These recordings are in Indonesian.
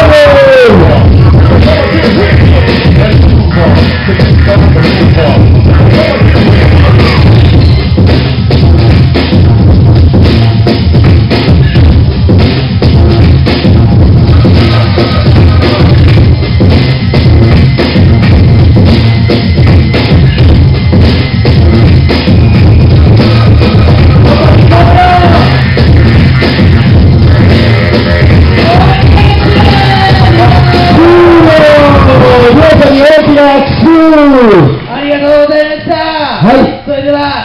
Vamos!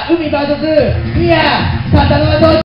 海風俗いや刀はどっ